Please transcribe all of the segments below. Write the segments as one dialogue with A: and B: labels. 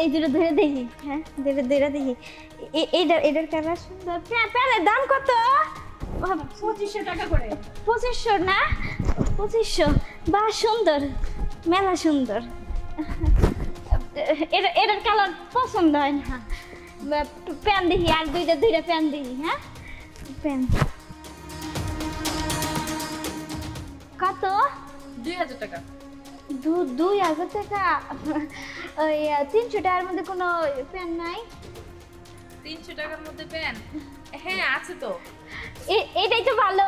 A: এই দুটো ধরে দেখি হ্যাঁ? দুটো ধরে দেখি। এ- এইটা এটার কালার সুন্দর। প্যা- প্যানের দাম কত?
B: পঁচিশশো টাকা করে।
A: পঁচিশশো না? পঁচিশশো। বা সুন্দর। মেলা সুন্দর। এটা এটার কালার পছন্দ হয় না। প্যান দেখি আর দুইটা দুইটা প্যান দেখি হ্যাঁ? প্যান। কত?
B: দুই হাজার টাকা।
A: দু দুই হাজার টাকা? ওই তিনশো টাকার মধ্যে কোনো প্যান নাই?
B: তিনশো টাকার মধ্যে প্যান হ্যাঁ আছে তো।
A: এটাই তো ভালো।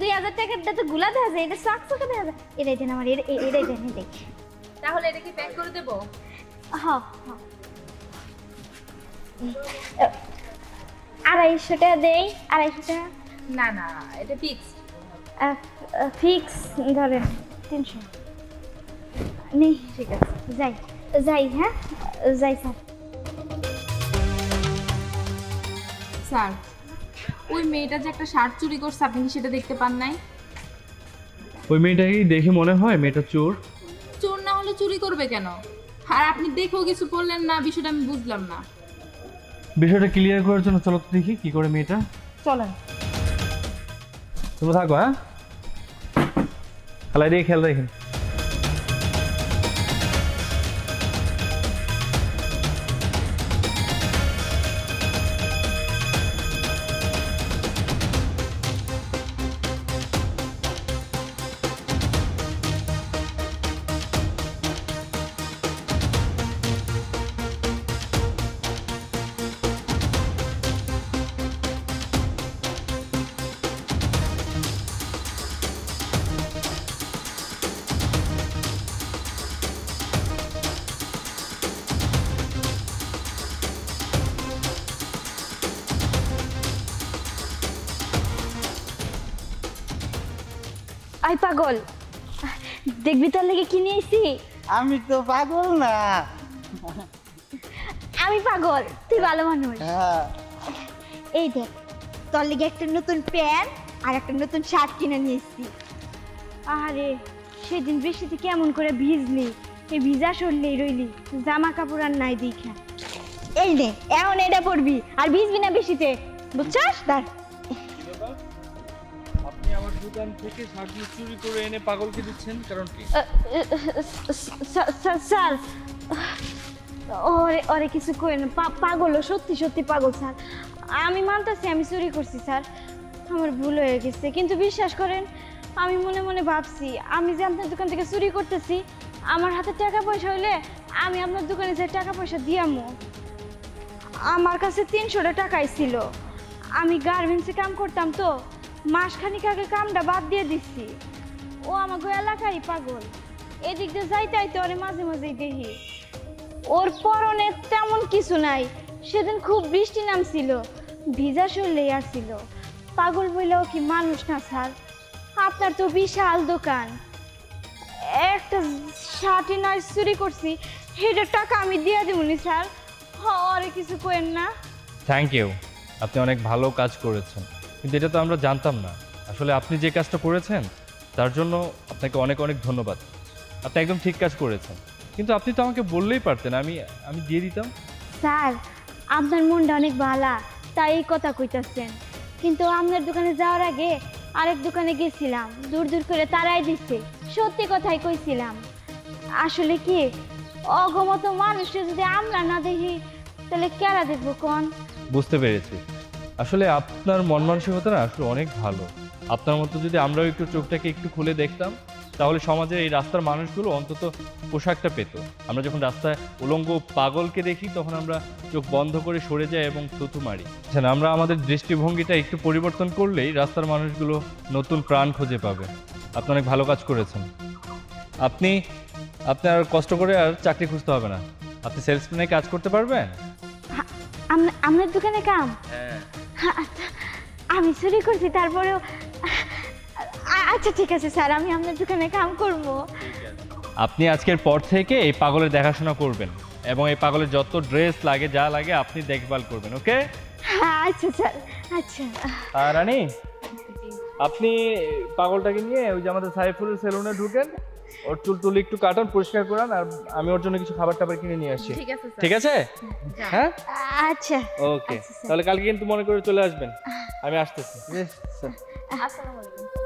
A: দুই হাজার টাকারটা তো গুলা দেখা যায় এটা চক চকে দেখা যায়। এটাই দেন আমার এটা- এটাই দেন এটাই।
B: তাহলে এটা কি প্যাক করে দেবো?
A: হ হ। আড়াইশো টাকা দেই আড়াইশো টাকা।
B: না না এটা ফিক্স
A: ফিক্স ধরেন তিনশো। নেই ঠিক আছে। যাই। যাই হ্যাঁ? যাই স্যার।
B: স্যার ওই মেয়েটা যে একটা শার্ট চুরি করছে আপনি কি সেটা দেখতে পান নাই?
C: ওই মেয়েটাকেই দেখে মনে হয় মেয়েটা চোর।
B: চোর না হলে চুরি করবে কেন? আর আপনি দেখেও কিছু বললেন না বিষয়টা আমি বুঝলাম না।
C: বিষয়টা ক্লিয়ার করার জন্য চলো তো দেখি কি করে মেয়েটা।
B: চলেন।
C: তোমরা থাকো হ্যাঁ? খেলায় দিয়ে খেয়াল রেখেন
A: আই পাগল। দেখবি তোর লেগে কিনে এসি
D: আমি তো পাগল না।
A: আমি পাগল তুই ভালো মানুষ।
D: হ্যাঁ।
A: এই দেখ তোর লেগে একটা নতুন প্যান্ট আর একটা নতুন শার্ট কিনে নিয়ে এসছি আরে সেদিন বৃষ্টিতে কেমন করে ভিজলি? এই ভিজা সরলেই রইলি জামা কাপড় আর নাই দেখা। এই নে এখন এটা পরবি আর ভিজবি না বৃষ্টিতে। বুঝছস? দাঁড়।
C: দোকান থেকে চুরি করে এনে পাগলকে দিচ্ছেন, কারণ কি?
A: স্যার ওরে ওরে কিছু করেন পাগল, সত্যি সত্যি পাগল, স্যার। আমি মানতেছি, আমি চুরি করছি, স্যার। আমার ভুল হয়ে গেছে, কিন্তু বিশ্বাস করেন, আমি মনে মনে ভাবছি, আমি যে আপনার দোকান থেকে চুরি করতেছি, আমার হাতে টাকা পয়সা হইলে আমি আপনার দোকানে যে টাকা পয়সা দিয়ামো, আমার কাছে তিনশোটা টাকাই ছিল। আমি গার্মেন্টসে কাম করতাম তো মাসখানিক আগে কামটা বাদ দিয়ে দিচ্ছি ও আমাকে এলাকায় পাগল। এদিক দিয়ে যাইতে আইতে ওরে মাঝে মাঝেই দেখি। ওর পরনে তেমন কিছু নাই। সেদিন খুব বৃষ্টি নামছিল। ভিজা শরীরেই আসছিল পাগল বললেও কি মানুষ না, স্যার? আপনার তো বিশাল দোকান। একটা শার্টি নয়, চুরি করছি। সেটার টাকা আমি দিয়ে দেবনি, স্যার। হ কিছু করেন না।
C: থ্যাংক ইউ আপনি অনেক ভালো কাজ করেছেন। কিন্তু এটা তো আমরা জানতাম না। আসলে আপনি যে কাজটা করেছেন তার জন্য আপনাকে অনেক অনেক ধন্যবাদ। আপনি একদম ঠিক কাজ করেছেন। কিন্তু আপনি তো আমাকে বললেই পারতেন আমি আমি দিয়ে দিতাম।
A: স্যার আপনার মনটা অনেক ভালা তাই এই কথা কইতাছেন। কিন্তু আপনার দোকানে যাওয়ার আগে আরেক দোকানে গেছিলাম দূর দূর করে তারাই দিচ্ছে সত্যি কথাই কইছিলাম। আসলে কি অগমত মানুষকে যদি আমরা না দেখি তাহলে কেরা দেখব কোন?
C: বুঝতে পেরেছি। আসলে আপনার মন মানসিকতা না আসলে অনেক ভালো। আপনার মতো যদি আমরাও একটু চোখটাকে একটু খুলে দেখতাম, তাহলে সমাজের এই রাস্তার মানুষগুলো অন্তত পোশাকটা পেত। আমরা যখন রাস্তায় উলঙ্গ পাগলকে দেখি, তখন আমরা চোখ বন্ধ করে সরে যাই এবং থুতু মারি। আমরা আমাদের দৃষ্টিভঙ্গিটা একটু পরিবর্তন করলেই রাস্তার মানুষগুলো নতুন প্রাণ খুঁজে পাবে। আপনি অনেক ভালো কাজ করেছেন। আপনি আপনার কষ্ট করে আর চাকরি খুঁজতে হবে না। আপনি সেলসম্যানে কাজ করতে পারবেন?
A: আপনার দোকানে কাম? আচ্ছা, আমি চুরি করছি তারপরেও আচ্ছা ঠিক আছে স্যার আমি আপনার দোকানে কাম করব।
C: আপনি আজকের পর থেকে এই পাগলের দেখাশোনা করবেন এবং এই পাগলের যত ড্রেস লাগে যা লাগে আপনি দেখভাল করবেন ওকে?
A: হ্যাঁ আচ্ছা স্যার আচ্ছা।
C: আর রানী আপনি পাগলটাকে নিয়ে ওই যে আমাদের সাইফুলের সেলুনে ঢুকেন ওর চুল টুল একটু কাটান পরিষ্কার করান আর আমি ওর জন্য কিছু খাবার টাবার কিনে নিয়ে আসি।
B: ঠিক আছে
C: ঠিক আছে? হ্যাঁ?
A: আচ্ছা।
C: ওকে।
A: আচ্ছা,
C: তাহলে কালকে কিন্তু মনে করে চলে আসবেন। আমি আসতেছি।
D: স্যার।
B: আসসালামু আলাইকুম।